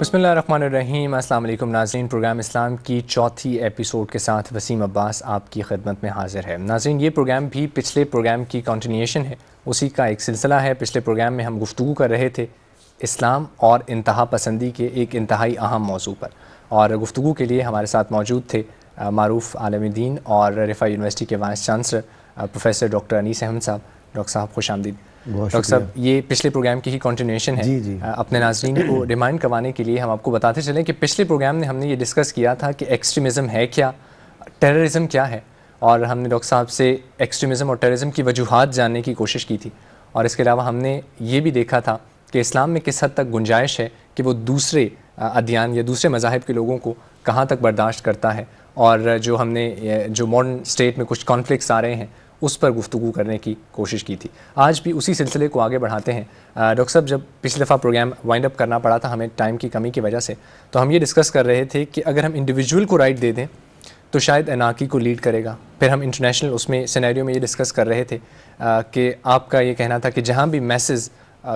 بسم اللہ الرحمن الرحیم۔ السلام علیکم ناظرین۔ پروگرام اسلام کی چوتھی ایپیسوڈ کے ساتھ وسیم عباس آپ کی خدمت میں حاضر ہے ناظرین، یہ پروگرام بھی پچھلے پروگرام کی کنٹینیوشن ہے۔ اسی کا ایک سلسلہ ہے۔ پچھلے پروگرام میں ہم گفتگو کر رہے تھے اسلام اور انتہا پسندی کے ایک انتہائی اہم موضوع پر۔ اور گفتگو کے لیے ہمارے ساتھ موجود تھے معروف عالم دین اور رفا یونیورسٹی کے vice chancellor professor doctor Anis Ahmad صاحب۔ ڈاکٹر صاحب، خوش آمدید۔ ڈاکٹر صاحب یہ پچھلے پروگرام کی ہی کنٹینیوشن ہے۔ جی جی۔ اپنے ناظرین کو ریمائنڈ کروانے کے لیے ہم آپ کو بتاتے چلیں کہ پچھلے پروگرام میں ہم نے یہ ڈسکس کیا تھا کہ ایکسٹریمزم ہے کیا ٹیررزم کیا ہے۔ اور ہم نے ڈاکٹر صاحب سے ایکسٹریمزم اور ٹیررزم کی وجوہات جاننے کی کوشش کی تھی۔ اور اس کے علاوہ ہم نے یہ بھی دیکھا تھا کہ اسلام میں کس حد تک گنجائش ہے کہ وہ دوسرے ادیان یا دوسرے مذاہب کے لوگوں کو کہاں تک برداشت کرتا ہے۔ اور جو ہم نے جو ماڈرن اسٹیٹ میں کچھ کانفلکٹس آ رہے ہیں اس پر گفتگو کرنے کی کوشش کی تھی۔ آج بھی اسی سلسلے کو آگے بڑھاتے ہیں۔ ڈاکٹر صاحب جب پچھلی دفعہ پروگرام وائنڈ اپ کرنا پڑا تھا ہمیں ٹائم کی کمی کی وجہ سے تو ہم یہ ڈسکس کر رہے تھے کہ اگر ہم انڈیویجول کو رائٹ دے دیں تو شاید اناکی کو لیڈ کرے گا۔ پھر ہم انٹرنیشنل اس میں سینیریو میں یہ ڈسکس کر رہے تھے کہ آپ کا یہ کہنا تھا کہ جہاں بھی میسز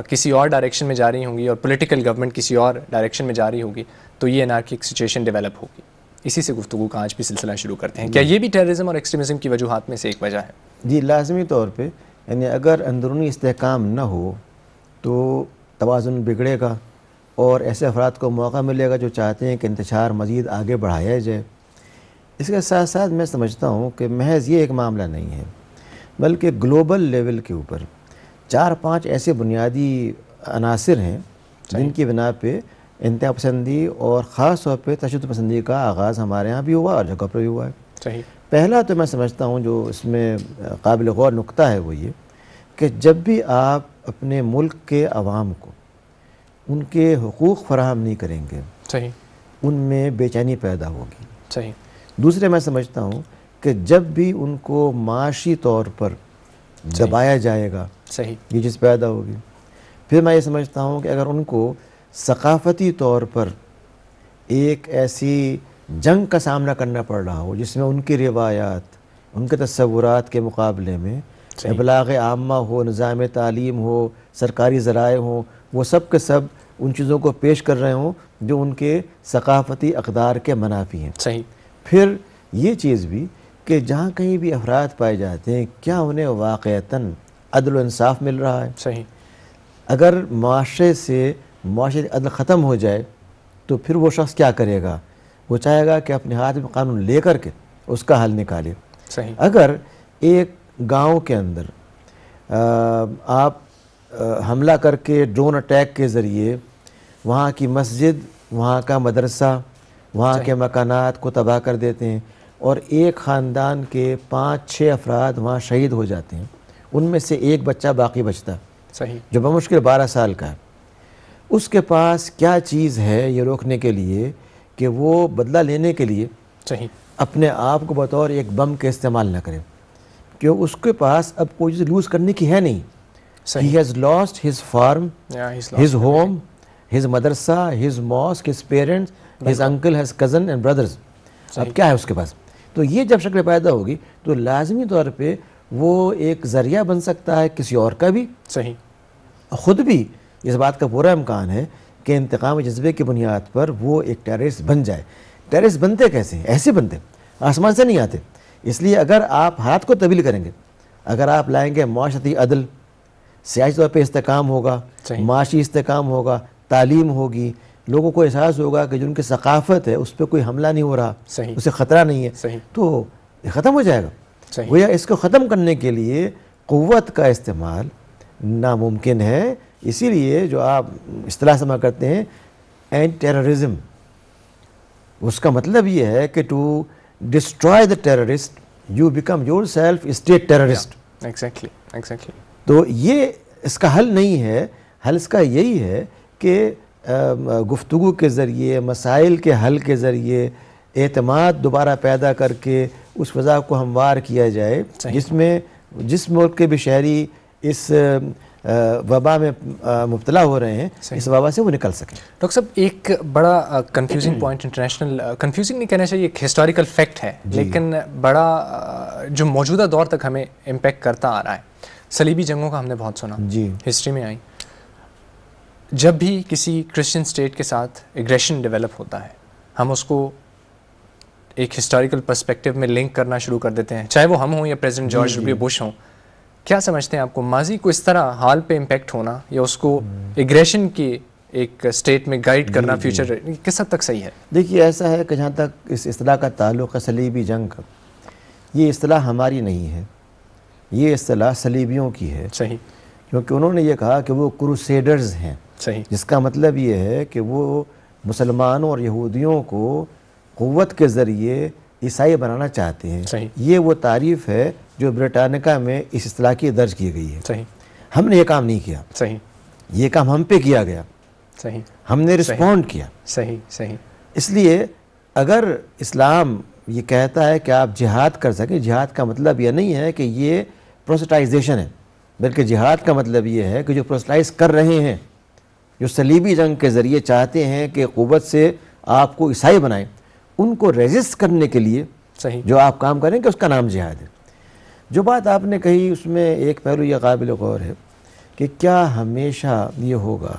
کسی اور ڈائریکشن میں جا رہی ہوں گی اور پولیٹیکل گورنمنٹ کسی اور ڈائریکشن میں جا رہی ہوگی تو یہ انارکک سچویشن ڈیولپ ہوگی۔ اسی سے گفتگو کا آج بھی سلسلہ شروع کرتے ہیں۔ کیا یہ بھی ٹیررزم اور ایکسٹریمزم کی وجوہات میں سے ایک وجہ ہے؟ جی لازمی طور پہ یعنی اگر اندرونی استحکام نہ ہو تو توازن بگڑے گا اور ایسے افراد کو موقع ملے گا جو چاہتے ہیں کہ انتشار مزید آگے بڑھایا جائے۔ اس کے ساتھ ساتھ میں سمجھتا ہوں کہ محض یہ ایک معاملہ نہیں ہے بلکہ گلوبل لیول کے اوپر چار پانچ ایسے بنیادی عناصر ہیں جن کی بنا پہ انتہا پسندی اور خاص طور پہ تشدد پسندی کا آغاز ہمارے ہاں بھی ہوا اور جگہ پر بھی ہوا ہے۔ صحیح۔ پہلا تو میں سمجھتا ہوں جو اس میں قابل غور نقطہ ہے وہ یہ کہ جب بھی آپ اپنے ملک کے عوام کو ان کے حقوق فراہم نہیں کریں گے صحیح۔ ان میں بے چینی پیدا ہوگی۔ صحیح۔ دوسرے میں سمجھتا ہوں کہ جب بھی ان کو معاشی طور پر دبایا جائے گا صحیح۔ یہ چیز پیدا ہوگی۔ پھر میں یہ سمجھتا ہوں کہ اگر ان کو ثقافتی طور پر ایک ایسی جنگ کا سامنا کرنا پڑ رہا ہو جس میں ان کی روایات ان کے تصورات کے مقابلے میں ابلاغ عامہ ہو نظام تعلیم ہو سرکاری ذرائع ہوں وہ سب کے سب ان چیزوں کو پیش کر رہے ہوں جو ان کے ثقافتی اقدار کے منافی ہیں۔ صحیح۔ پھر یہ چیز بھی کہ جہاں کہیں بھی افراد پائے جاتے ہیں کیا انہیں واقعتاً عدل و انصاف مل رہا ہے؟ صحیح۔ اگر معاشرے سے معاشرے عدل ختم ہو جائے تو پھر وہ شخص کیا کرے گا؟ وہ چاہے گا کہ اپنے ہاتھ میں قانون لے کر کے اس کا حل نکالے۔ صحیح۔ اگر ایک گاؤں کے اندر آپ حملہ کر کے ڈرون اٹیک کے ذریعے وہاں کی مسجد وہاں کا مدرسہ وہاں کے مکانات کو تباہ کر دیتے ہیں اور ایک خاندان کے پانچ چھ افراد وہاں شہید ہو جاتے ہیں ان میں سے ایک بچہ باقی بچتا۔ صحیح۔ جو بمشکل بارہ سال کا ہے۔ اس کے پاس کیا چیز ہے یہ روکنے کے لیے؟ کہ وہ بدلہ لینے کے لیے صحیح۔ اپنے آپ کو بطور ایک بم کے استعمال نہ کرے کیوں؟ اس کے پاس اب کوئی چیز لوز کرنے کی ہے نہیں۔ He has lost his farm his home his madrasa his mosque his parents his uncle his cousin and brothers اب کیا ہے اس کے پاس؟ تو یہ جب شکل پیدا ہوگی تو لازمی طور پہ وہ ایک ذریعہ بن سکتا ہے کسی اور کا بھی۔ صحیح۔ خود بھی اس بات کا پورا امکان ہے کہ انتقام جذبے کی بنیاد پر وہ ایک ٹیررسٹ بن جائے۔ ٹیررسٹ بنتے کیسے ہیں؟ ایسے بنتے آسمان سے نہیں آتے۔ اس لیے اگر آپ حالات کو تبدیل کریں گے اگر آپ لائیں گے معاشرتی عدل سیاسی طور پہ استحکام ہوگا معاشی استحکام ہوگا تعلیم ہوگی لوگوں کو احساس ہوگا کہ جو ان کی ثقافت ہے اس پہ کوئی حملہ نہیں ہو رہا اسے خطرہ نہیں ہے۔ تو یہ ختم ہو جائے گا۔ گویا اس کو ختم کرنے کے لیے قوت کا استعمال ناممکن ہے۔ اسی لیے جو آپ اصطلاح سما کرتے ہیں اینڈ ٹیررزم اس کا مطلب یہ ہے کہ to destroy the terrorist you become yourself state terrorist تو یہ اس کا حل نہیں ہے حل اس کا یہی ہے کہ گفتگو کے ذریعے مسائل کے حل کے ذریعے اعتماد دوبارہ پیدا کر کے اس فضا کو ہموار کیا جائے جس میں جس ملک کے بھی شہری اس وبا میں مبتلا ہو رہے ہیں اس وبا سے وہ نکل سکیں ڈاکٹر صاحب ایک بڑا کنفیوزنگ پوائنٹ انٹرنیشنل کنفیوزنگ نہیں کہنا چاہیے ایک ہسٹوریکل فیکٹ ہے۔ لیکن بڑا جو موجودہ دور تک ہمیں امپیکٹ کرتا آ رہا ہے۔ صلیبی جنگوں کا ہم نے بہت سنا۔ جی۔ ہسٹری میں آئی جب بھی کسی کرسچن اسٹیٹ کے ساتھ ایگریشن ڈیولپ ہوتا ہے ہم اس کو ایک ہسٹوریکل پرسپیکٹو میں لنک کرنا شروع کر دیتے ہیں۔ چاہے وہ ہم ہوں یا پریزیڈنٹ جارج ڈبلیو بش ہوں۔ کیا سمجھتے ہیں آپ کو؟ ماضی کو اس طرح حال پہ امپیکٹ ہونا یا اس کو ایگریشن کی ایک اسٹیٹ میں گائیڈ کرنا فیوچر کس حد تک صحیح ہے؟ دیکھیے ایسا ہے کہ جہاں تک اس اصطلاح کا تعلق ہے صلیبی جنگ کا یہ اصطلاح ہماری نہیں ہے یہ اصطلاح صلیبیوں کی ہے۔ صحیح۔ کیونکہ انہوں نے یہ کہا کہ وہ کروسیڈرز ہیں۔ صحیح۔ جس کا مطلب یہ ہے کہ وہ مسلمانوں اور یہودیوں کو قوت کے ذریعے عیسائی بنانا چاہتے ہیں۔ صحیح۔ یہ وہ تعریف ہے جو برٹانیکا میں اس اصطلاح کی درج کی گئی ہے۔ صحیح۔ ہم نے یہ کام نہیں کیا۔ صحیح۔ یہ کام ہم پہ کیا گیا۔ صحیح۔ ہم نے رسپونڈ کیا۔ صحیح صحیح۔ اس لیے اگر اسلام یہ کہتا ہے کہ آپ جہاد کر سکیں جہاد کا مطلب یہ نہیں ہے کہ یہ پروسٹائزیشن ہے بلکہ جہاد کا مطلب یہ ہے کہ جو پروسٹائز کر رہے ہیں جو صلیبی جنگ کے ذریعے چاہتے ہیں کہ قوت سے آپ کو عیسائی بنائیں ان کو ریزسٹ کرنے کے لیے صحیح۔ جو آپ کام کریں کہ اس کا نام جہاد ہے۔ جو بات آپ نے کہی اس میں ایک پہلو یہ قابل غور ہے کہ کیا ہمیشہ یہ ہوگا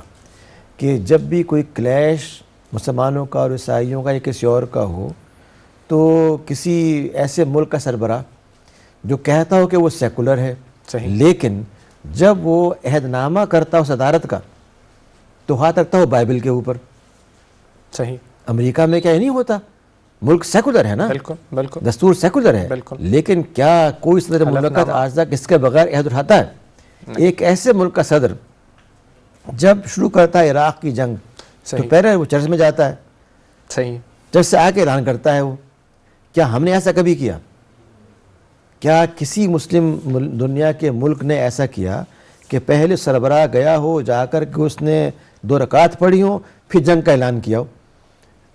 کہ جب بھی کوئی کلیش مسلمانوں کا اور عیسائیوں کا یا کسی اور کا ہو تو کسی ایسے ملک کا سربراہ جو کہتا ہو کہ وہ سیکولر ہے صحیح۔ لیکن جب وہ عہد نامہ کرتا ہو صدارت کا تو ہاتھ رکھتا ہو بائبل کے اوپر۔ صحیح۔ امریکہ میں کیا نہیں ہوتا؟ ملک سیکولر ہے نا؟ بالکل بالکل۔ دستور سیکولر ہے۔ بالکل۔ لیکن کیا کوئی صدر مملکت آج تک اس کے بغیر عہد اٹھاتا ہے؟ ایک ایسے ملک کا صدر جب شروع کرتا ہے عراق کی جنگ تو پہلے وہ چرچ میں جاتا ہے۔ صحیح۔ چرچ سے آ کے اعلان کرتا ہے وہ۔ کیا ہم نے ایسا کبھی کیا؟ کیا کسی مسلم دنیا کے ملک نے ایسا کیا کہ پہلے سربراہ گیا ہو جا کر کے اس نے دو رکعت پڑھی ہوں پھر جنگ کا اعلان کیا ہو؟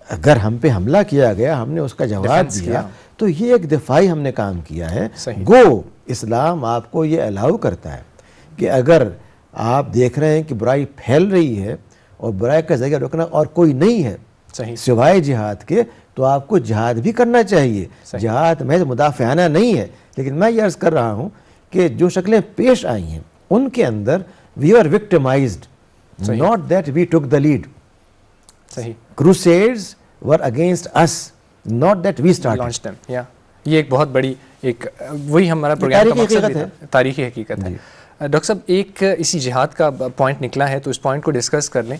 اگر ہم پہ حملہ کیا گیا ہم نے اس کا جواب دیا۔ تو یہ ایک دفاعی ہم نے کام کیا ہے۔ گو اسلام آپ کو یہ الاؤ کرتا ہے کہ اگر آپ دیکھ رہے ہیں کہ برائی پھیل رہی ہے اور برائی کا ذریعہ روکنا اور کوئی نہیں ہے سوائے جہاد کے تو آپ کو جہاد بھی کرنا چاہیے۔ جہاد محض مدافعانہ نہیں ہے لیکن میں یہ عرض کر رہا ہوں کہ جو شکلیں پیش آئی ہیں ان کے اندر we are victimised. Not that we took the lead صحیح۔ Crusades were against us not that we start launch them یا یہ ایک بہت بڑی ایک وہی ہمارا پروگرام کا مقصد تھا۔ تاریخی حقیقت ہے۔ ڈاکٹر صاحب ایک اسی جہاد کا پوائنٹ نکلا ہے تو اس پوائنٹ کو ڈسکس کر لیں۔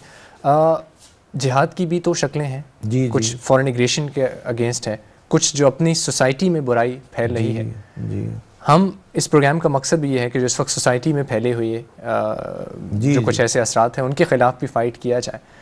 جہاد کی بھی تو شکلیں ہیں۔ جی جی۔ کچھ فورن اگریشن کے اگینسٹ ہے کچھ جو اپنی سوسائٹی میں برائی پھیل رہی ہے۔ جی۔ ہم اس پروگرام کا مقصد بھی یہ ہے کہ جو اس وقت سوسائٹی میں پھیلے ہوئے جی، جو جی۔ کچھ ایسے اثرات ہیں ان کے خلاف بھی فائٹ کیا جائے۔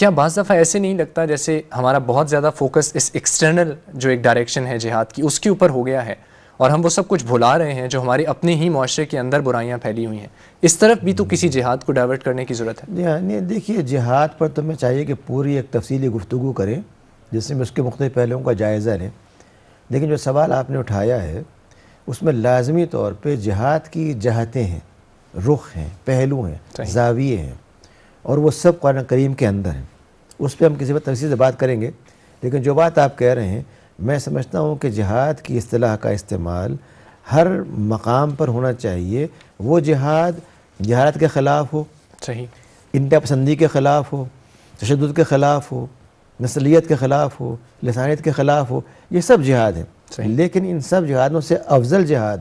کیا بعض دفعہ ایسے نہیں لگتا جیسے ہمارا بہت زیادہ فوکس اس ایکسٹرنل جو ایک ڈائریکشن ہے جہاد کی اس کے اوپر ہو گیا ہے اور ہم وہ سب کچھ بھلا رہے ہیں جو ہمارے اپنے ہی معاشرے کے اندر برائیاں پھیلی ہوئی ہیں۔ اس طرف بھی تو کسی جہاد کو ڈائیورٹ کرنے کی ضرورت ہے۔ یعنی دیکھیے جہاد پر تو میں چاہیے کہ پوری ایک تفصیلی گفتگو کریں جس میں اس کے مختلف پہلوؤں کا جائزہ لیں۔ لیکن جو سوال آپ نے اٹھایا ہے اس میں لازمی طور پہ جہاد کی جہتیں ہیں رخ ہیں پہلو ہیں۔ زاویے ہیں۔ اور وہ سب قرآن کریم کے اندر ہیں۔ اس پہ ہم کسی وقت تفصیل سے بات کریں گے لیکن جو بات آپ کہہ رہے ہیں میں سمجھتا ہوں کہ جہاد کی اصطلاح کا استعمال ہر مقام پر ہونا چاہیے۔ وہ جہاد جہاد کے خلاف ہو صحیح۔ انتہا پسندی کے خلاف ہو تشدد کے خلاف ہو نسلیت کے خلاف ہو لسانیت کے خلاف ہو یہ سب جہاد ہیں۔ صحیح۔ لیکن ان سب جہادوں سے افضل جہاد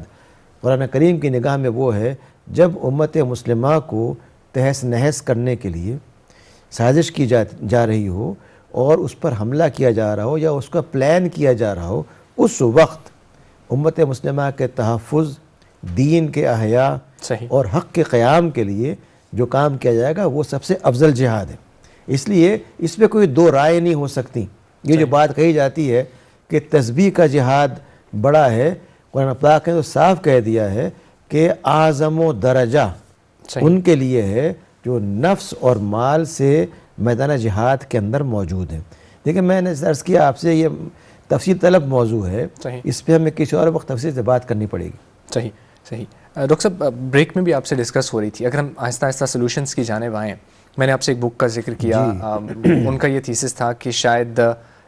قرآن کریم کی نگاہ میں وہ ہے جب امت مسلمہ کو تہس نہس کرنے کے لیے سازش کی جا جا رہی ہو اور اس پر حملہ کیا جا رہا ہو یا اس کا پلان کیا جا رہا ہو اس وقت امت مسلمہ کے تحفظ دین کے احیاء صحیح۔ اور حق کے قیام کے لیے جو کام کیا جائے گا وہ سب سے افضل جہاد ہے۔ اس لیے اس پہ کوئی دو رائے نہیں ہو سکتی۔ یہ جو بات کہی جاتی ہے کہ تسبیح کا جہاد بڑا ہے قرآن پاک نے تو صاف کہہ دیا ہے کہ اعظم و درجہ ان کے لیے ہے جو نفس اور مال سے میدان جہاد کے اندر موجود ہیں۔ لیکن میں نے عرض کیا آپ سے یہ تفصیل طلب موضوع ہے۔ اس پہ ہمیں کسی اور وقت تفصیل سے بات کرنی پڑے گی۔ صحیح صحیح۔ ڈاکٹر صاحب بریک میں بھی آپ سے ڈسکس ہو رہی تھی۔ اگر ہم آہستہ آہستہ سولوشنس کی جانب آئیں میں نے آپ سے ایک بک کا ذکر کیا۔ آ، ان کا یہ تھیسس تھا کہ شاید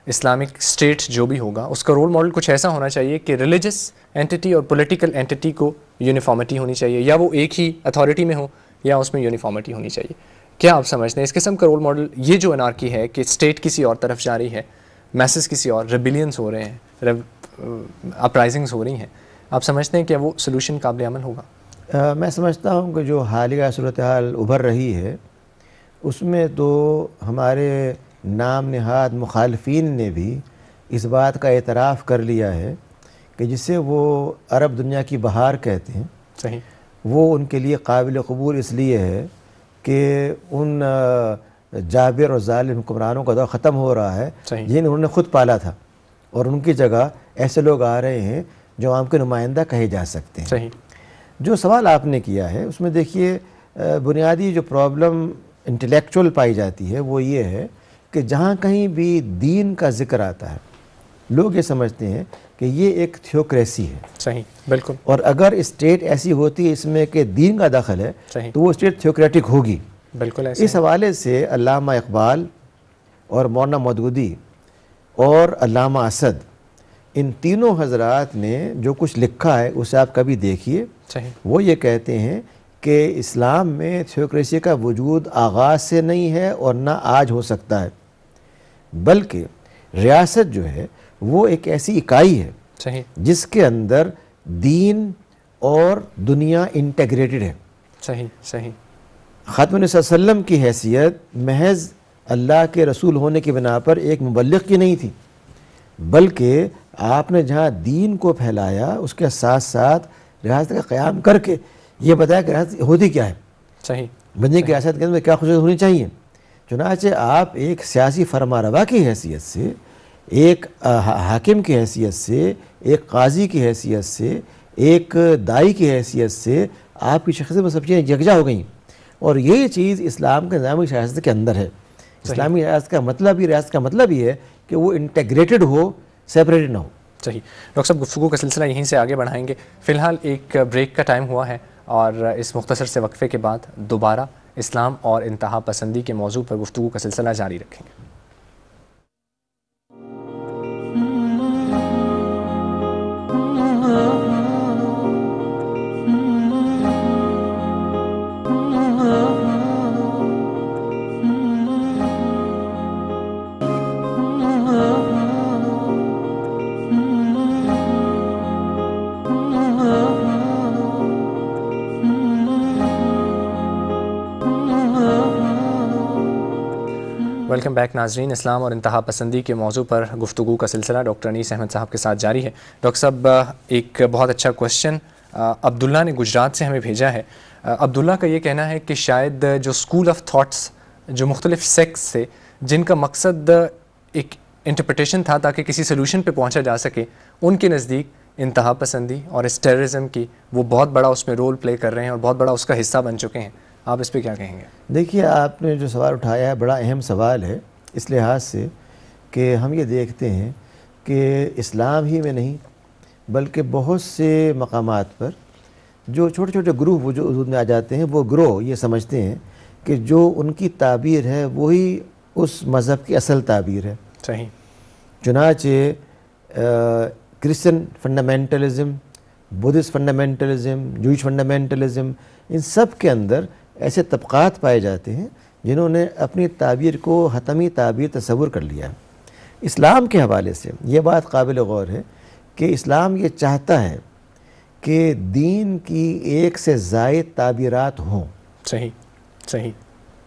اسلامک اسٹیٹ جو بھی ہوگا، اس کا رول ماڈل کچھ ایسا ہونا چاہیے کہ ریلیجس اینٹی اور پولیٹیکل اینٹی کو یونیفارمٹی ہونی چاہیے، یا وہ ایک ہی اتھارٹی میں ہو یا اس میں یونیفارمٹی ہونی چاہیے۔ کیا آپ سمجھتے ہیں اس قسم کا رول ماڈل یہ جو انارکی ہے کہ اسٹیٹ کسی اور طرف جا رہی ہے میسز کسی اور ریبیلینس ہو رہے ہیں اپرائزنگس uh, ہو رہی ہیں، آپ سمجھتے ہیں کہ وہ سلوشن قابل عمل ہوگا؟ میں سمجھتا ہوں کہ جو حالیہ صورتحال ابھر رہی ہے، اس میں تو ہمارے نام نہاد مخالفین نے بھی اس بات کا اعتراف کر لیا ہے کہ جسے وہ عرب دنیا کی بہار کہتے ہیں صحیح۔ وہ ان کے لیے قابل قبول اس لیے ہے کہ ان جابر اور ظالم حکمرانوں کا دور ختم ہو رہا ہے صحیح۔ جن انہوں نے خود پالا تھا اور ان کی جگہ ایسے لوگ آ رہے ہیں جو عام کے نمائندہ کہے جا سکتے ہیں۔ صحیح۔ جو سوال آپ نے کیا ہے اس میں دیکھیے بنیادی جو پرابلم انٹلیکچول پائی جاتی ہے وہ یہ ہے کہ جہاں کہیں بھی دین کا ذکر آتا ہے لوگ یہ سمجھتے ہیں کہ یہ ایک تھیوکریسی ہے۔ صحیح بالکل۔ اور اگر اسٹیٹ ایسی ہوتی ہے اس میں کہ دین کا دخل ہے صحیح۔ تو وہ اسٹیٹ تھیوکریٹک ہوگی۔ بالکل اس حوالے سے علامہ اقبال اور مولانا مودودی اور علامہ اسد ان تینوں حضرات نے جو کچھ لکھا ہے اسے آپ کبھی دیکھیے۔ وہ یہ کہتے ہیں کہ اسلام میں تھیوکریسی کا وجود آغاز سے نہیں ہے اور نہ آج ہو سکتا ہے۔ بلکہ ریاست جو ہے وہ ایک ایسی اکائی ہے صحیح۔ جس کے اندر دین اور دنیا انٹیگریٹڈ ہے۔ صحیح صحیح۔ خاتم صلی اللہ علیہ وسلم کی حیثیت محض اللہ کے رسول ہونے کی بنا پر ایک مبلغ کی نہیں تھی بلکہ آپ نے جہاں دین کو پھیلایا اس کے ساتھ ساتھ ریاست کا قیام کر کے یہ بتایا کہ ریاست ہوتی کیا ہے۔ صحیح۔ کی ریاست کے اندر کیا خصوصیت ہونی چاہیے؟ چنانچہ آپ ایک سیاسی فرما روا کی حیثیت سے ایک حاکم کی حیثیت سے ایک قاضی کی حیثیت سے ایک دائی کی حیثیت سے آپ کی شخصیت میں سب چیزیں یکجا ہو گئیں۔ اور یہ چیز اسلام کے نظامی ریاست کے اندر ہے۔ اسلامی ریاست کا مطلب یہ ریاست کا مطلب یہ ہے کہ وہ انٹیگریٹڈ ہو سیپریٹڈ نہ ہو۔ صحیح۔ ڈاکٹر صاحب گفتگو کا سلسلہ یہیں سے آگے بڑھائیں گے۔ فی الحال ایک بریک کا ٹائم ہوا ہے اور اس مختصر سے وقفے کے بعد دوبارہ اسلام اور انتہا پسندی کے موضوع پر گفتگو کا سلسلہ جاری رکھیں گے۔ ویلکم بیک ناظرین اسلام اور انتہا پسندی کے موضوع پر گفتگو کا سلسلہ ڈاکٹر انیس احمد صاحب کے ساتھ جاری ہے۔ ڈاکٹر صاحب، ایک بہت اچھا کوشچن عبداللہ نے گجرات سے ہمیں بھیجا ہے۔ عبداللہ کا یہ کہنا ہے کہ شاید جو اسکول آف تھاٹس جو مختلف سیکس سے جن کا مقصد ایک انٹرپریٹیشن تھا تاکہ کسی سلوشن پہ پہنچا جا سکے، ان کے نزدیک انتہا پسندی اور اس ٹیررزم کی وہ بہت بڑا اس میں رول پلے کر رہے ہیں اور بہت بڑا اس کا حصہ بن چکے ہیں۔ آپ اس پہ کیا کہیں گے؟ دیکھیے آپ نے جو سوال اٹھایا ہے بڑا اہم سوال ہے اس لحاظ سے کہ ہم یہ دیکھتے ہیں کہ اسلام ہی میں نہیں بلکہ بہت سے مقامات پر جو چھوٹے چھوٹے گروہ وجود میں آ جاتے ہیں وہ گروہ یہ سمجھتے ہیں کہ جو ان کی تعبیر ہے وہی اس مذہب کی اصل تعبیر ہے۔ صحیح۔ چنانچہ Christian fundamentalism Buddhist fundamentalism Jewish fundamentalism ان سب کے اندر ایسے طبقات پائے جاتے ہیں جنہوں نے اپنی تعبیر کو حتمی تعبیر تصور کر لیا ہے۔ اسلام کے حوالے سے یہ بات قابل غور ہے کہ اسلام یہ چاہتا ہے کہ دین کی ایک سے زائد تعبیرات ہوں۔ صحیح صحیح۔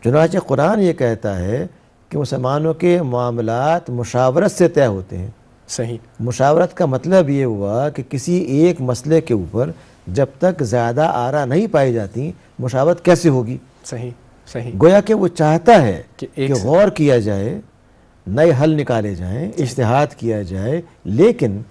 چنانچہ قرآن یہ کہتا ہے کہ مسلمانوں کے معاملات مشاورت سے طے ہوتے ہیں۔ صحیح۔ مشاورت کا مطلب یہ ہوا کہ کسی ایک مسئلے کے اوپر جب تک زیادہ آرا نہیں پائی جاتی مشاورت کیسے ہوگی؟ صحیح صحیح۔ گویا کہ وہ چاہتا ہے کہ غور کیا جائے نئے حل نکالے جائیں اشتہاد کیا جائے لیکن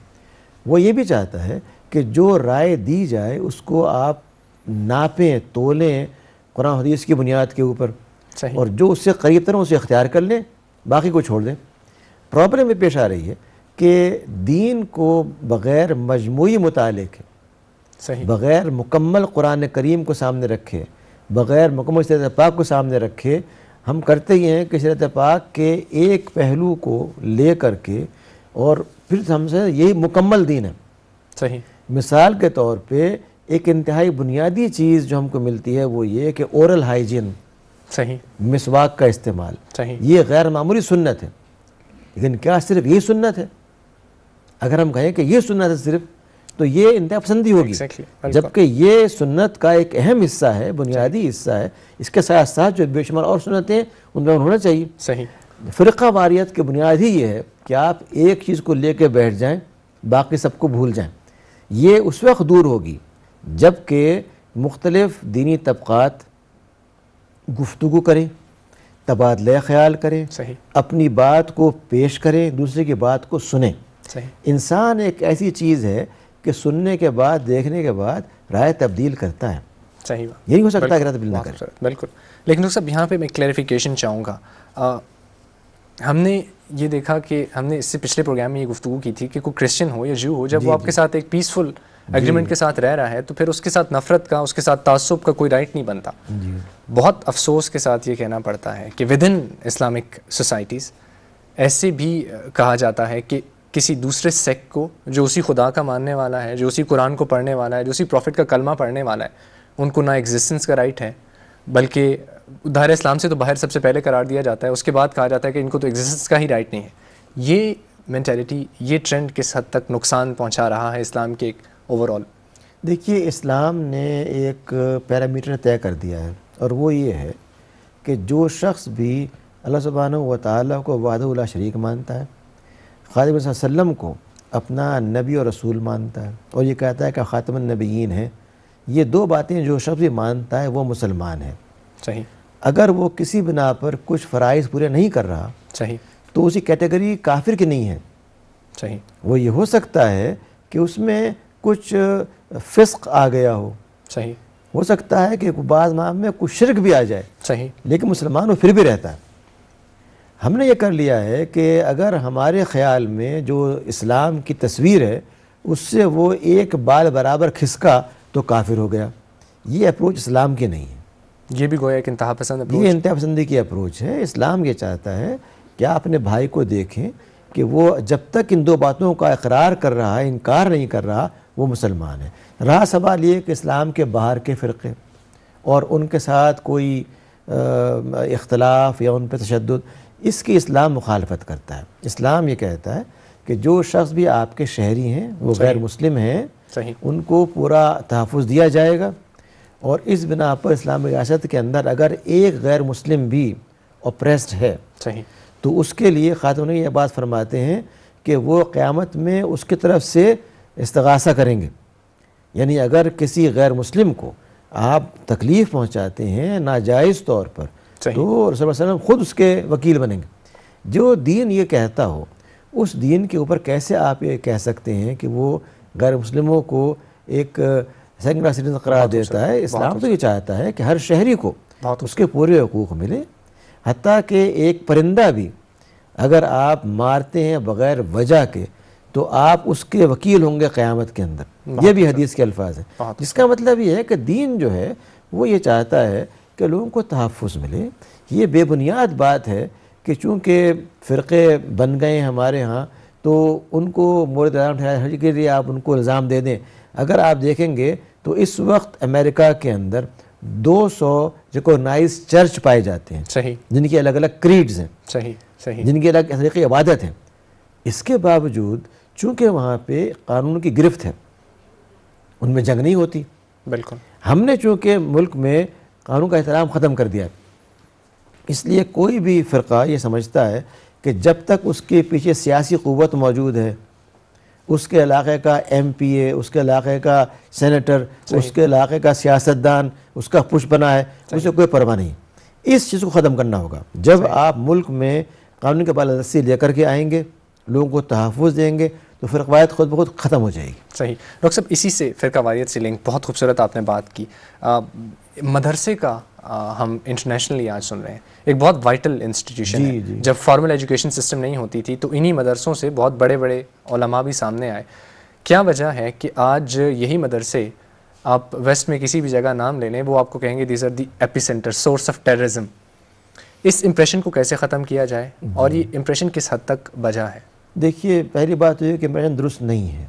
وہ یہ بھی چاہتا ہے کہ جو رائے دی جائے اس کو آپ ناپیں تولیں قرآن حدیث کی بنیاد کے اوپر صحیح۔ اور جو اس سے قریب تر اسے اختیار کر لیں باقی کو چھوڑ دیں۔ پرابلم یہ پیش آ رہی ہے کہ دین کو بغیر مجموعی مطالعے کے صحیح۔ بغیر مکمل قرآن کریم کو سامنے رکھے بغیر مکمل سیرت پاک کو سامنے رکھے ہم کرتے ہی ہیں کہ سیرت پاک کے ایک پہلو کو لے کر کے اور پھر ہم سے یہی مکمل دین ہے۔ صحیح۔ مثال کے طور پہ ایک انتہائی بنیادی چیز جو ہم کو ملتی ہے وہ یہ کہ اورل ہائیجین صحیح۔ مسواک کا استعمال۔ صحیح۔ یہ غیر معمولی سنت ہے لیکن کیا صرف یہ سنت ہے؟ اگر ہم کہیں کہ یہ سنت ہے صرف تو یہ انتہا پسندی ہوگی۔ Exactly. جبکہ یہ سنت کا ایک اہم حصہ ہے بنیادی حصہ ہے اس کے ساتھ ساتھ جو بے شمار اور سنتیں ان میں ہونا چاہیے۔ صحیح۔ فرقہ واریت کی بنیاد ہی یہ ہے کہ آپ ایک چیز کو لے کے بیٹھ جائیں باقی سب کو بھول جائیں۔ یہ اس وقت دور ہوگی جبکہ مختلف دینی طبقات گفتگو کریں تبادلہ خیال کریں صحیح۔ اپنی بات کو پیش کریں دوسرے کی بات کو سنیں۔ صحیح۔ انسان ایک ایسی چیز ہے کہ سننے کے بعد دیکھنے کے بعد رائے تبدیل کرتا ہے۔ صحیح بات۔ یہ نہیں ہو سکتا کہ رائے تبدیل نہ کرے خوبصورت، بالکل۔ لیکن ڈاکٹر صاحب یہاں پہ میں کلیریفیکیشن چاہوں گا۔ آ، ہم نے یہ دیکھا کہ ہم نے اس سے پچھلے پروگرام میں یہ گفتگو کی تھی کہ کوئی کرسچن ہو یا جو ہو جب وہ آپ کے ساتھ ایک پیسفل ایگریمنٹ کے ساتھ رہ رہا ہے تو پھر اس کے ساتھ نفرت کا اس کے ساتھ تعصب کا کوئی رائٹ نہیں بنتا۔ بہت افسوس کے ساتھ یہ کہنا پڑتا ہے کہ ود ان اسلامک سوسائٹیز ایسے بھی کہا جاتا ہے کہ کسی دوسرے سیک کو جو اسی خدا کا ماننے والا ہے، جو اسی قرآن کو پڑھنے والا ہے، جو اسی پروفٹ کا کلمہ پڑھنے والا ہے، ان کو نہ ایگزسٹنس کا رائٹ ہے۔ بلکہ دائر اسلام سے تو باہر سب سے پہلے قرار دیا جاتا ہے، اس کے بعد کہا جاتا ہے کہ ان کو تو ایگزسٹنس کا ہی رائٹ نہیں ہے۔ یہ مینٹیلٹی یہ ٹرینڈ کس حد تک نقصان پہنچا رہا ہے اسلام کے ایک اوور آل دیکھیے، اسلام نے ایک پیرامیٹر طے کر دیا ہے اور وہ یہ ہے کہ جو شخص بھی اللہ سبحانہ و تعالیٰ کو وعدہ اللہ شریک مانتا ہے خادم صلی اللہ علیہ وسلم کو اپنا نبی اور رسول مانتا ہے اور یہ کہتا ہے کہ خاتم النبیین ہے یہ دو باتیں جو شخص بھی مانتا ہے وہ مسلمان ہے صحیح۔ اگر وہ کسی بنا پر کچھ فرائض پورے نہیں کر رہا صحیح۔ تو اسی کیٹیگری کافر کی نہیں ہے صحیح۔ وہ یہ ہو سکتا ہے کہ اس میں کچھ فسق آ گیا ہو۔ صحیح۔ ہو سکتا ہے کہ بعض معام میں کچھ شرک بھی آ جائے۔ صحیح۔ لیکن مسلمان وہ پھر بھی رہتا ہے۔ ہم نے یہ کر لیا ہے کہ اگر ہمارے خیال میں جو اسلام کی تصویر ہے اس سے وہ ایک بال برابر کھسکا تو کافر ہو گیا۔ یہ اپروچ اسلام کی نہیں ہے۔ یہ بھی گویا ایک انتہا پسند یہ انتہا پسندی کی اپروچ ہے۔ اسلام یہ چاہتا ہے کہ آپ اپنے بھائی کو دیکھیں کہ وہ جب تک ان دو باتوں کا اقرار کر رہا ہے انکار نہیں کر رہا وہ مسلمان ہے۔ رہا سوال یہ کہ اسلام کے باہر کے فرقے اور ان کے ساتھ کوئی اختلاف یا ان پہ تشدد اس کی اسلام مخالفت کرتا ہے۔ اسلام یہ کہتا ہے کہ جو شخص بھی آپ کے شہری ہیں وہ غیر مسلم ہیں ان کو پورا تحفظ دیا جائے گا۔ اور اس بنا پر اسلامی ریاست کے اندر اگر ایک غیر مسلم بھی اپریسڈ ہے تو اس کے لیے خاتون یہ بات فرماتے ہیں کہ وہ قیامت میں اس کی طرف سے استغاثہ کریں گے۔ یعنی اگر کسی غیر مسلم کو آپ تکلیف پہنچاتے ہیں ناجائز طور پر تو رسول اللہ علیہ وسلم خود اس کے وکیل بنیں گے۔ جو دین یہ کہتا ہو اس دین کے اوپر کیسے آپ یہ کہہ سکتے ہیں کہ وہ غیر مسلموں کو ایک سنگرا سٹیزن قرار دیتا ہے؟ اسلام تو یہ چاہتا ہے کہ ہر شہری کو بہت اس کے پورے حقوق ملے حتیٰ کہ ایک پرندہ بھی اگر آپ مارتے ہیں بغیر وجہ کے تو آپ اس کے وکیل ہوں گے قیامت کے اندر۔ یہ بھی حدیث کے الفاظ ہیں۔ جس کا مطلب یہ ہے کہ دین جو ہے وہ یہ چاہتا ہے کہ لوگوں کو تحفظ ملے۔ یہ بے بنیاد بات ہے کہ چونکہ فرقے بن گئے ہیں ہمارے ہاں تو ان کو مورد الزام ٹھہرانے کے لیے آپ ان کو الزام دے دیں۔ اگر آپ دیکھیں گے تو اس وقت امریکہ کے اندر دو سو ریکوگنائز چرچ پائے جاتے ہیں صحیح۔ جن کی الگ الگ کریڈز ہیں۔ صحیح صحیح۔ جن کی الگ طریقے عبادت ہیں۔ اس کے باوجود چونکہ وہاں پہ قانون کی گرفت ہے ان میں جنگ نہیں ہوتی۔ بالکل۔ ہم نے چونکہ ملک میں قانون کا احترام ختم کر دیا اس لیے کوئی بھی فرقہ یہ سمجھتا ہے کہ جب تک اس کے پیچھے سیاسی قوت موجود ہے اس کے علاقے کا ایم پی اے اس کے علاقے کا سینیٹر اس کے علاقے کا سیاستدان اس کا پش بنا ہے اسے کوئی پرواہ نہیں۔ اس چیز کو ختم کرنا ہوگا۔ جب آپ ملک میں قانون کے بالادستی لے کر کے آئیں گے لوگوں کو تحفظ دیں گے تو فرقوایت خود بخود ختم ہو جائے گی۔ صحیح۔ ڈاکٹر صاحب اسی سے فرقہ واریت سے لنک بہت خوبصورت آپ نے بات کی۔ مدرسے کا ہم انٹرنیشنلی آج سن رہے ہیں۔ ایک بہت وائٹل انسٹیٹیوشن جی، ہے۔ جی۔ جب فارمل ایجوکیشن سسٹم نہیں ہوتی تھی تو انہی مدرسوں سے بہت بڑے بڑے علماء بھی سامنے آئے۔ کیا وجہ ہے کہ آج یہی مدرسے آپ ویسٹ میں کسی بھی جگہ نام لے لیں وہ آپ کو کہیں گے these are the epicentre source of terrorism us impression کو کیسے ختم کیا جائے اور یہ امپریشن کس حد تک بجا ہے؟ دیکھیے پہلی بات یہ کہ امپریشن درست نہیں ہے۔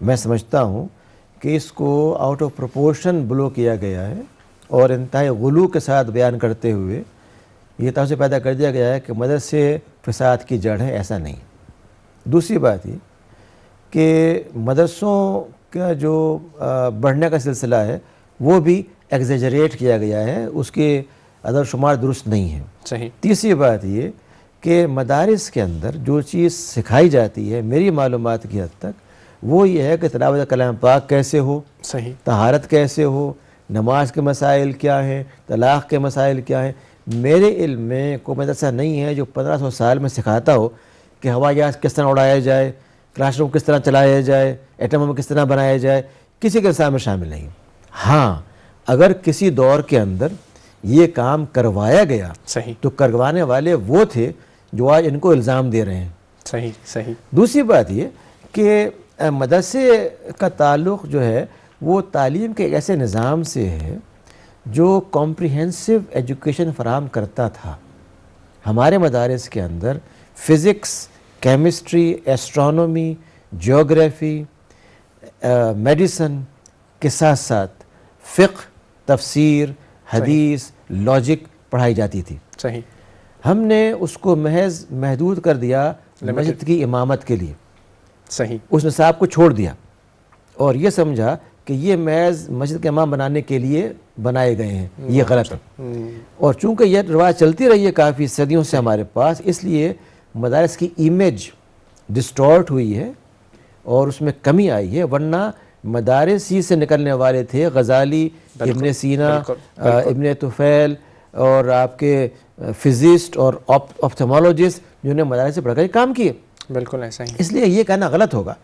میں سمجھتا ہوں کہ اس کو آؤٹ آف پروپورشن بلو کیا گیا ہے اور انتہائی غلو کے ساتھ بیان کرتے ہوئے یہ تاثر پیدا کر دیا گیا ہے کہ مدرسے فساد کی جڑ ہے ایسا نہیں۔ دوسری بات یہ کہ مدرسوں کا جو بڑھنے کا سلسلہ ہے وہ بھی ایگزیجریٹ کیا گیا ہے اس کے ادر شمار درست نہیں ہے۔ صحیح۔ تیسری بات یہ کہ مدارس کے اندر جو چیز سکھائی جاتی ہے میری معلومات کی حد تک وہ یہ ہے کہ تلاوت کلام پاک کیسے ہو؟ صحیح۔ طہارت کیسے ہو؟ نماز کے مسائل کیا ہیں؟ طلاق کے مسائل کیا ہیں؟ میرے علم میں کوئی مدرسہ نہیں ہے جو پندرہ سو سال میں سکھاتا ہو کہ ہوائی جہاز کس طرح اڑایا جائے کلاس روم کس طرح چلایا جائے ایٹم کس طرح بنایا جائے کسی کے سامنے شامل نہیں۔ ہاں اگر کسی دور کے اندر یہ کام کروایا گیا صحیح۔ تو کروانے والے وہ تھے جو آج ان کو الزام دے رہے ہیں۔ صحیح صحیح۔ دوسری بات یہ کہ مدرسے کا تعلق جو ہے وہ تعلیم کے ایسے نظام سے ہے جو کمپریہنسو ایجوکیشن فراہم کرتا تھا۔ ہمارے مدارس کے اندر physics chemistry astronomy geography medicine کے ساتھ ساتھ فقہ تفسیر حدیث لاجک پڑھائی جاتی تھی۔ صحیح۔ ہم نے اس کو محض محدود کر دیا مسجد کی امامت کے لیے۔ صحیح۔ اس نصاب کو چھوڑ دیا اور یہ سمجھا کہ یہ محض مسجد کے امام بنانے کے لیے بنائے گئے ہیں۔ یہ غلط ہے۔ اور چونکہ یہ رواج چلتی رہی ہے کافی صدیوں سے ہمارے پاس اس لیے مدارس کی امیج ڈسٹورٹ ہوئی ہے اور اس میں کمی آئی ہے ورنہ مدارس ہی سے نکلنے والے تھے۔ غزالی ابن سینا ابن طفیل اور آپ کے فزسٹ اور آپتھمالوجسٹ جنہوں نے مدارس سے پڑھ کر کام کیے۔ بالکل ایسا ہی۔ اس لیے یہ کہنا غلط ہوگا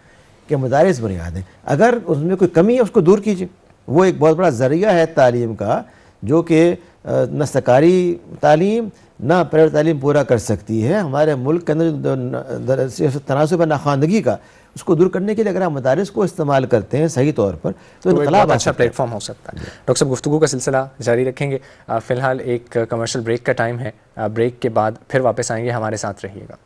کہ مدارس بنیاد ہیں اگر اس میں کوئی کمی ہے اس کو دور کیجیے وہ ایک بہت بڑا ذریعہ ہے تعلیم کا جو کہ نہ سرکاری تعلیم نہ پرائیویٹ تعلیم پورا کر سکتی ہے۔ ہمارے ملک کے اندر تناسب ناخواندگی کا اس کو دور کرنے کے لیے اگر آپ مدارس کو استعمال کرتے ہیں صحیح طور پر تو انقلاب اچھا پلیٹ فارم ہو سکتا ہے۔ ڈاکٹر صاحب گفتگو کا سلسلہ جاری رکھیں گے۔ فی الحال ایک کمرشل بریک کا ٹائم ہے۔ بریک کے بعد پھر واپس آئیں گے ہمارے ساتھ رہیے گا۔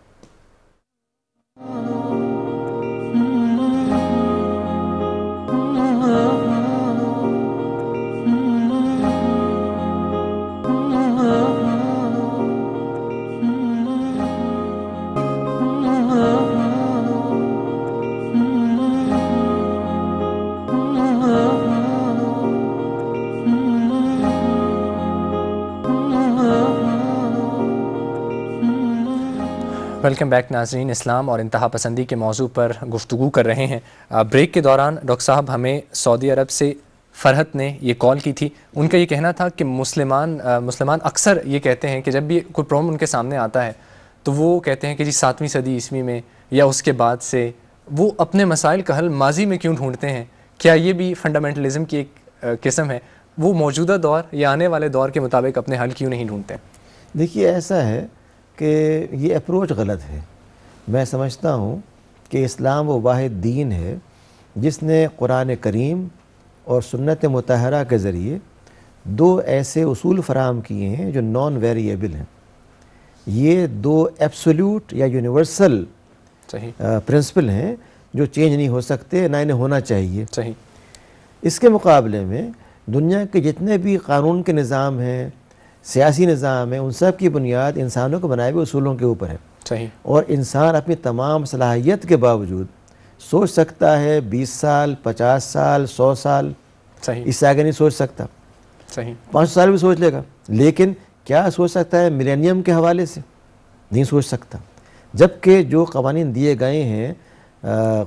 ویلکم بیک ناظرین، اسلام اور انتہا پسندی کے موضوع پر گفتگو کر رہے ہیں۔ بریک کے دوران ڈاکٹر صاحب، ہمیں سعودی عرب سے فرحت نے یہ کال کی تھی۔ ان کا یہ کہنا تھا کہ مسلمان مسلمان اکثر یہ کہتے ہیں کہ جب بھی کوئی پرابلم ان کے سامنے آتا ہے، تو وہ کہتے ہیں کہ جی ساتویں صدی عیسوی میں یا اس کے بعد سے وہ اپنے مسائل کا حل ماضی میں کیوں ڈھونڈتے ہیں؟ کیا یہ بھی فنڈامنٹلزم کی ایک قسم ہے؟ وہ موجودہ دور یا آنے والے دور کے مطابق اپنے حل کیوں نہیں ڈھونڈتے؟ دیکھیے، ایسا ہے کہ یہ اپروچ غلط ہے۔ میں سمجھتا ہوں کہ اسلام وہ واحد دین ہے جس نے قرآن کریم اور سنت متحرہ کے ذریعے دو ایسے اصول فراہم کیے ہیں جو نان ویریبل ہیں۔ یہ دو ایپسولوٹ یا یونیورسل پرنسپل ہیں جو چینج نہیں ہو سکتے نہ انہیں ہونا چاہیے۔ صحیح۔ اس کے مقابلے میں دنیا کے جتنے بھی قانون کے نظام ہیں سیاسی نظام ہے ان سب کی بنیاد انسانوں کو بنائے ہوئے اصولوں کے اوپر ہے۔ صحیح۔ اور انسان اپنی تمام صلاحیت کے باوجود سوچ سکتا ہے بیس سال پچاس سال سو سال۔ صحیح۔ اس سے آگے نہیں سوچ سکتا۔ صحیح۔ پانچ سال بھی سوچ لے گا۔ لیکن کیا سوچ سکتا ہے ملینیم کے حوالے سے؟ نہیں سوچ سکتا۔ جبکہ جو قوانین دیے گئے ہیں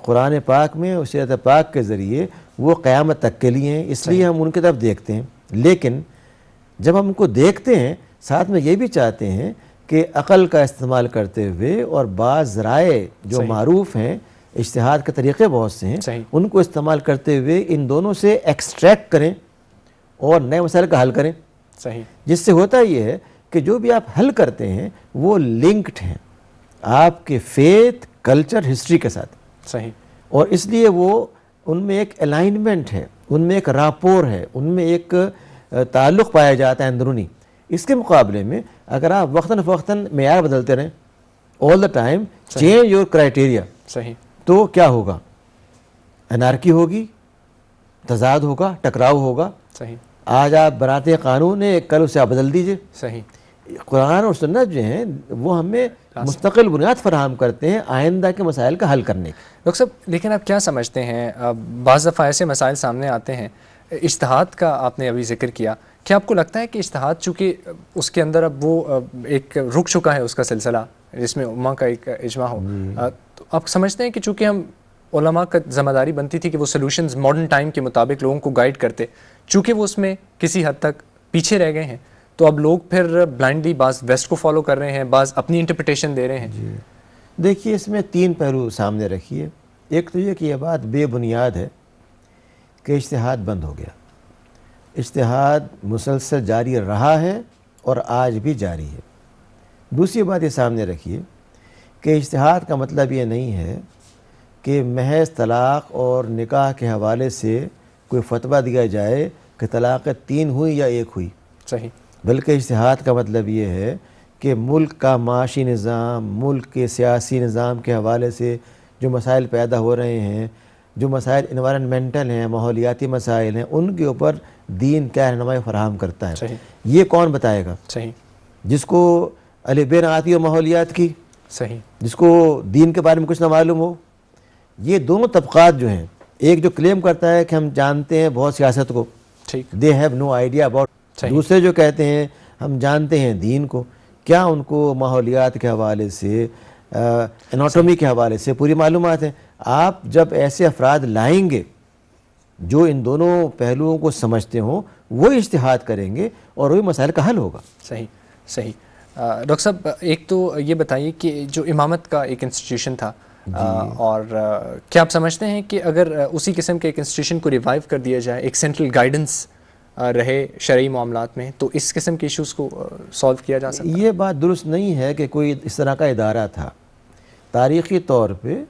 قرآن پاک میں سیرت پاک کے ذریعے وہ قیامت تک کے لیے ہیں۔ اس لیے ہم ان کی طرف دیکھتے ہیں۔ لیکن جب ہم ان کو دیکھتے ہیں ساتھ میں یہ بھی چاہتے ہیں کہ عقل کا استعمال کرتے ہوئے اور بعض ذرائع جو معروف ہیں اشتہاد کے طریقے بہت سے ہیں ان کو استعمال کرتے ہوئے ان دونوں سے ایکسٹریکٹ کریں اور نئے مسائل کا حل کریں۔ صحیح۔ جس سے ہوتا یہ ہے کہ جو بھی آپ حل کرتے ہیں وہ لنکڈ ہیں آپ کے فیتھ کلچر ہسٹری کے ساتھ۔ صحیح۔ اور اس لیے وہ ان میں ایک الائنمنٹ ہے ان میں ایک راپور ہے ان میں ایک تعلق پایا جاتا ہے اندرونی۔ اس کے مقابلے میں اگر آپ وقتاً فوقتاً معیار بدلتے رہیں all the time change your criteria صحیح۔ تو کیا ہوگا؟ انارکی ہوگی تضاد ہوگا ٹکراؤ ہوگا۔ صحیح۔ آج آپ بناتے ہیں قانون ہے کل اسے آپ بدل دیجیے۔ صحیح۔ قرآن اور سنت جو ہیں وہ ہمیں مستقل بنیاد فراہم کرتے ہیں آئندہ کے مسائل کا حل کرنے ڈاکٹر صاحب لیکن آپ کیا سمجھتے ہیں؟ بعض دفعہ ایسے مسائل سامنے آتے ہیں اشتہاد کا آپ نے ابھی ذکر کیا۔ کیا آپ کو لگتا ہے کہ اشتہاد چونکہ اس کے اندر اب وہ ایک رک چکا ہے اس کا سلسلہ جس میں امہ کا ایک اجماع ہو۔ تو آپ سمجھتے ہیں کہ چونکہ ہم علماء کا ذمہ داری بنتی تھی کہ وہ سلوشنز ماڈرن ٹائم کے مطابق لوگوں کو گائیڈ کرتے چونکہ وہ اس میں کسی حد تک پیچھے رہ گئے ہیں۔ تو اب لوگ پھر بلائنڈلی بعض ویسٹ کو فالو کر رہے ہیں بعض اپنی انٹرپریٹیشن دے رہے ہیں۔ جی۔ دیکھیے اس میں تین پہلو سامنے رکھیے۔ ایک تو یہ کہ یہ بات بے بنیاد ہے۔ کہ اشتہاد بند ہو گیا۔ اشتہاد مسلسل جاری رہا ہے اور آج بھی جاری ہے۔ دوسری بات یہ سامنے رکھیے کہ اشتہاد کا مطلب یہ نہیں ہے کہ محض طلاق اور نکاح کے حوالے سے کوئی فتویٰ دیا جائے کہ طلاق تین ہوئی یا ایک ہوئی۔ صحیح۔ بلکہ اشتہاد کا مطلب یہ ہے کہ ملک کا معاشی نظام ملک کے سیاسی نظام کے حوالے سے جو مسائل پیدا ہو رہے ہیں جو مسائل انوائرنمنٹل ہیں ماحولیاتی مسائل ہیں ان کے اوپر دین کیا رہنمائی فراہم کرتا ہے۔ صحیح۔ یہ کون بتائے گا؟ صحیح۔ جس کو علی بین آتی ہو ماحولیات کی۔ صحیح۔ جس کو دین کے بارے میں کچھ نہ معلوم ہو۔ یہ دونوں طبقات جو ہیں ایک جو کلیم کرتا ہے کہ ہم جانتے ہیں بہت سیاست کو۔ ٹھیک۔ They have no idea about. دوسرے جو کہتے ہیں ہم جانتے ہیں دین کو۔ کیا ان کو ماحولیات کے حوالے سے اناٹومی کے حوالے سے پوری معلومات ہیں؟ آپ جب ایسے افراد لائیں گے جو ان دونوں پہلوؤں کو سمجھتے ہوں وہ اشتہاد کریں گے اور وہی مسائل کا حل ہوگا۔ صحیح صحیح۔ ڈاکٹر صاحب ایک تو یہ بتائیے کہ جو امامت کا ایک انسٹیٹیوشن تھا آ، اور کیا آپ سمجھتے ہیں کہ اگر اسی قسم کے ایک انسٹیٹیوشن کو ریوائیو کر دیا جائے ایک سینٹرل گائیڈنس رہے شرعی معاملات میں تو اس قسم کے ایشوز کو سالو کیا جا سکتا یہ بات درست نہیں ہے کہ کوئی اس طرح کا ادارہ تھا۔ تاریخی طور پہ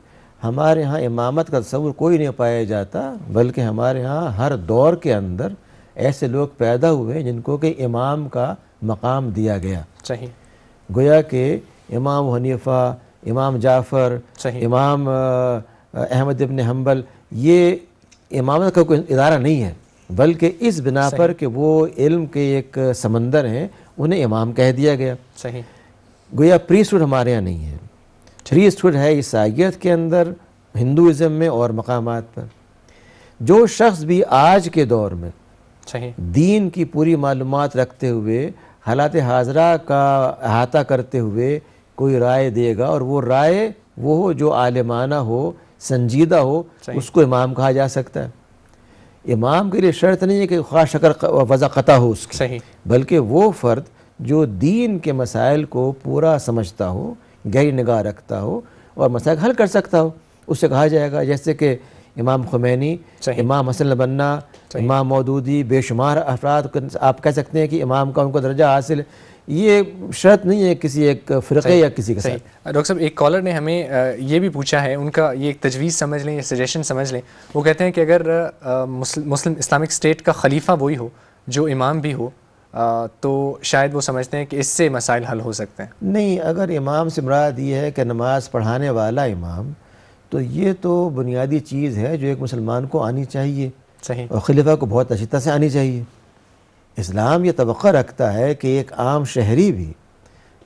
ہمارے ہاں امامت کا تصور کوئی نہیں پایا جاتا بلکہ hمارے ہاں ہر دور کے اندر ایسے لوگ پیدا ہوئے جن کو کہ امام کا مقام دیا گیا۔ صحیح۔ گویا کہ امام حنیفہ امام جعفر صحیح۔ امام احمد ابن حنبل یہ امامت کا کوئی ادارہ نہیں ہے بلکہ اس بنا پر کہ وہ علم کے ایک سمندر ہیں انہیں امام کہہ دیا گیا۔ صحیح۔ گویا پریسٹوڈ ہمارے یہاں نہیں ہے۔ پریسٹوڈ ہے عیسائیت کے اندر ہندوازم میں اور مقامات پر۔ جو شخص بھی آج کے دور میں صحیح۔ دین کی پوری معلومات رکھتے ہوئے حالات حاضرہ کا احاطہ کرتے ہوئے کوئی رائے دے گا اور وہ رائے وہ ہو جو عالمانہ ہو سنجیدہ ہو اس کو امام کہا جا سکتا ہے۔ امام کے لیے شرط نہیں ہے کہ خواہ شکر وضع قطع ہو اس کی صحیح۔ بلکہ وہ فرد جو دین کے مسائل کو پورا سمجھتا ہو گہری نگاہ رکھتا ہو اور مسائل حل کر سکتا ہو۔ اس سے کہا جائے گا جیسے کہ امام خمینی۔ امام حسن البنا امام مودودی بے شمار افراد آپ کہہ سکتے ہیں کہ امام کا ان کو درجہ حاصل یہ شرط نہیں ہے کسی ایک فرقے یا کسی کے ساتھ۔ ڈاکٹر صاحب ایک کالر نے ہمیں یہ بھی پوچھا ہے ان کا یہ ایک تجویز سمجھ لیں یا سجیشن سمجھ لیں۔ وہ کہتے ہیں کہ اگر مسلم اسلامک اسٹیٹ کا خلیفہ وہی ہو جو امام بھی ہو تو شاید وہ سمجھتے ہیں کہ اس سے مسائل حل ہو سکتے ہیں۔ نہیں اگر امام سے مراد یہ ہے کہ نماز پڑھانے والا امام تو یہ تو بنیادی چیز ہے جو ایک مسلمان کو آنی چاہیے۔ صحیح۔ اور خلیفہ کو بہت اچھی طرح سے آنی چاہیے۔ اسلام یہ توقع رکھتا ہے کہ ایک عام شہری بھی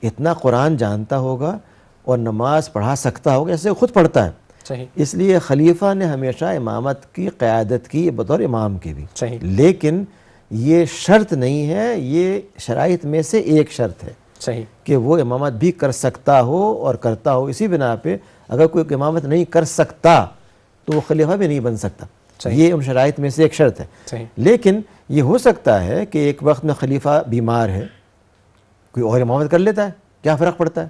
اتنا قرآن جانتا ہوگا اور نماز پڑھا سکتا ہوگا جیسے خود پڑھتا ہے۔ صحیح۔ اس لیے خلیفہ نے ہمیشہ امامت کی قیادت کی بطور امام کے بھی۔ صحیح۔ لیکن یہ شرط نہیں ہے یہ شرائط میں سے ایک شرط ہے صحیح۔ کہ وہ امامت بھی کر سکتا ہو اور کرتا ہو۔ اسی بنا پہ اگر کوئی امامت نہیں کر سکتا تو وہ خلیفہ بھی نہیں بن سکتا۔ یہ ان شرائط میں سے ایک شرط ہے۔ لیکن یہ ہو سکتا ہے کہ ایک وقت میں خلیفہ بیمار ہے کوئی اور امامت کر لیتا ہے کیا فرق پڑتا ہے؟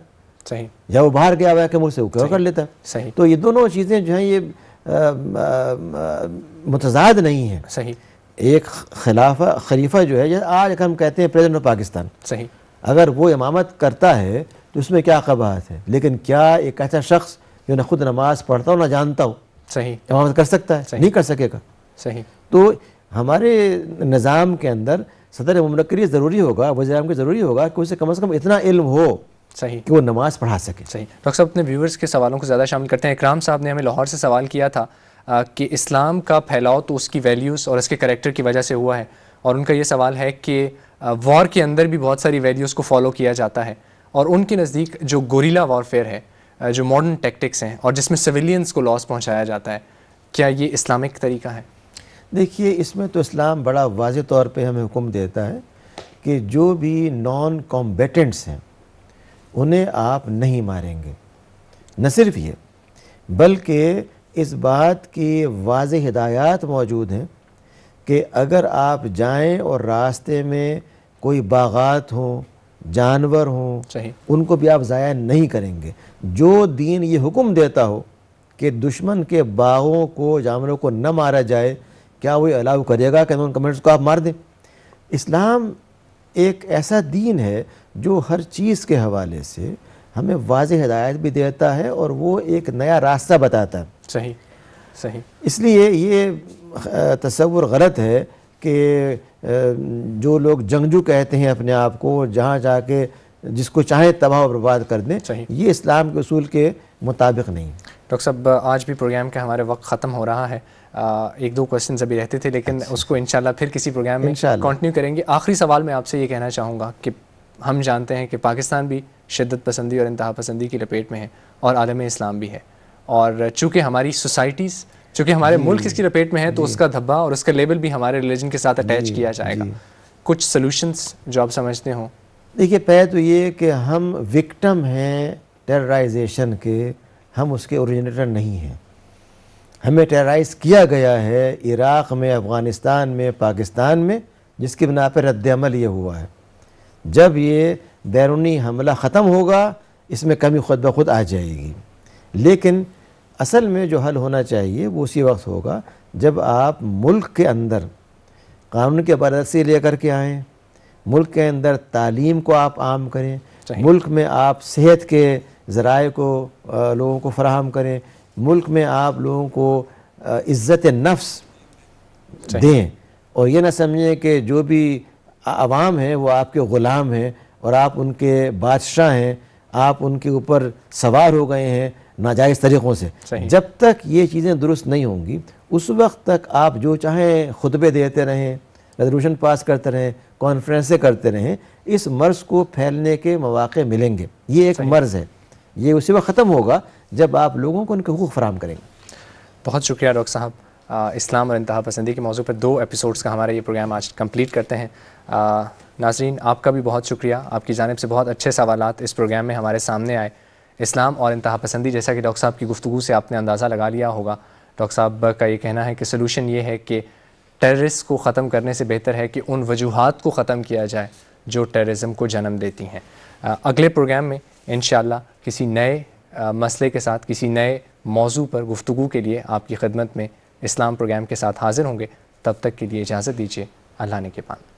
صحیح۔ یا وہ باہر گیا ہوا ہے کہ مجھ سے وہ کر لیتا ہے۔ صحیح۔ تو یہ دونوں چیزیں جو ہیں یہ متضاد نہیں ہیں۔ صحیح۔ ایک خلافہ خلیفہ جو ہے جیسے آج ہم کہتے ہیں پریزیڈنٹ آف پاکستان صحیح۔ اگر وہ امامت کرتا ہے تو اس میں کیا قباحت ہے؟ لیکن کیا ایک ایسا شخص جو نہ خود نماز پڑھتا ہو نہ جانتا ہو؟ صحیح۔ امامت کر سکتا ہے؟ نہیں کر سکے گا۔ صحیح۔ تو ہمارے نظام کے اندر صدر مملک کے لیے ضروری ہوگا وزیر اعظم کے ضروری ہوگا کہ اسے کم از کم اتنا علم ہو صحیح۔ کہ وہ نماز پڑھا سکے۔ صحیح۔ ڈاکٹر صاحب اپنے ویورز کے سوالوں کو زیادہ شامل کرتے ہیں۔ اکرام صاحب نے ہمیں لاہور سے سوال کیا تھا۔ کہ اسلام کا پھیلاؤ تو اس کی ویلیوز اور اس کے کریکٹر کی وجہ سے ہوا ہے۔ اور ان کا یہ سوال ہے کہ وار کے اندر بھی بہت ساری ویلیوز کو فالو کیا جاتا ہے۔ اور ان کے نزدیک جو گوریلا وارفیئر ہے جو ماڈرن ٹیکٹکس ہیں اور جس میں سویلینس کو لاس پہنچایا جاتا ہے، کیا یہ اسلامک طریقہ ہے؟ دیکھیے، اس میں تو اسلام بڑا واضح طور پہ ہمیں حکم دیتا ہے کہ جو بھی نان کمبیٹنٹس ہیں، انہیں آپ نہیں ماریں گے۔ نہ صرف یہ، بلکہ اس بات کی واضح ہدایات موجود ہیں کہ اگر آپ جائیں اور راستے میں کوئی باغات ہوں جانور ہوں ان کو بھی آپ ضائع نہیں کریں گے۔ جو دین یہ حکم دیتا ہو کہ دشمن کے باغوں کو جانوروں کو نہ مارا جائے کیا وہ الاؤ کرے گا کہ ان کمنٹس کو آپ مار دیں؟ اسلام ایک ایسا دین ہے جو ہر چیز کے حوالے سے ہمیں واضح ہدایت بھی دیتا ہے اور وہ ایک نیا راستہ بتاتا ہے۔ صحیح صحیح۔ اس لیے یہ تصور غلط ہے کہ جو لوگ جنگجو کہتے ہیں اپنے آپ کو جہاں جا کے جس کو چاہیں تباہ و برباد کر دیں یہ اسلام کے اصول کے مطابق نہیں۔ ڈاکٹر صاحب آج بھی پروگرام کا ہمارے وقت ختم ہو رہا ہے۔ ایک دو کوشچنز ابھی رہتے تھے لیکن اچھا۔ اس کو انشاءاللہ پھر کسی پروگرام میں کنٹینیو کریں گے۔ آخری سوال میں آپ سے یہ کہنا چاہوں گا کہ ہم جانتے ہیں کہ پاکستان بھی شدت پسندی اور انتہا پسندی کی لپیٹ میں ہے اور عالم اسلام بھی ہے۔ اور چونکہ ہماری سوسائٹیز چونکہ ہمارے جی، ملک اس کی لپیٹ میں ہے تو جی۔ اس کا دھبا اور اس کا لیبل بھی ہمارے ریلیجن کے ساتھ اٹیچ جی، کیا جائے گا۔ کچھ سلوشنز جو آپ سمجھتے ہوں۔ دیکھیے پہلے تو یہ کہ ہم وکٹم ہیں ٹیررائزیشن کے ہم اس کے اوریجنیٹر نہیں ہیں۔ ہمیں ٹیررائز کیا گیا ہے عراق میں افغانستان میں پاکستان میں جس کی بنا پہ رد عمل یہ ہوا ہے۔ جب یہ بیرونی حملہ ختم ہوگا اس میں کمی خود بخود آ جائے گی۔ لیکن اصل میں جو حل ہونا چاہیے وہ اسی وقت ہوگا جب آپ ملک کے اندر قانون کے برسی لے کر کے آئیں ملک کے اندر تعلیم کو آپ عام کریں ملک میں آپ صحت کے ذرائع کو لوگوں کو فراہم کریں ملک میں آپ لوگوں کو عزت نفس دیں۔ اور یہ نہ سمجھیں کہ جو بھی عوام ہیں وہ آپ کے غلام ہیں۔ اور آپ ان کے بادشاہ ہیں آپ ان کے اوپر سوار ہو گئے ہیں ناجائز طریقوں سے۔ جب تک یہ چیزیں درست نہیں ہوں گی اس وقت تک آپ جو چاہیں خطبے دیتے رہیں ریزولوشن پاس کرتے رہیں کانفرنسیں کرتے رہیں اس مرض کو پھیلنے کے مواقع ملیں گے۔ یہ ایک مرض ہے۔ یہ اسی وقت ختم ہوگا جب آپ لوگوں کو ان کے حقوق فراہم کریں گے۔ بہت شکریہ ڈاکٹر صاحب۔ اسلام اور انتہا پسندی کے موضوع پر دو ایپیسوڈز کا ہمارا یہ پروگرام آج کمپلیٹ کرتے ہیں۔ ناظرین، آپ کا بھی بہت شکریہ۔ آپ کی جانب سے بہت اچھے سوالات اس پروگرام میں ہمارے سامنے آئے۔ اسلام اور انتہا پسندی جیسا کہ ڈاکٹر صاحب کی گفتگو سے آپ نے اندازہ لگا لیا ہوگا۔ ڈاکٹر صاحب کا یہ کہنا ہے کہ سلوشن یہ ہے کہ ٹیررسٹ کو ختم کرنے سے بہتر ہے کہ ان وجوہات کو ختم کیا جائے جو ٹیررزم کو جنم دیتی ہیں۔ اگلے پروگرام میں انشاءاللہ کسی نئے مسئلے کے ساتھ، کسی نئے موضوع پر گفتگو کے لیے آپ کی خدمت میں اسلام پروگرام کے ساتھ حاضر ہوں گے۔ تب تک کے لیے اجازت دیجیے اللہ نے کے پان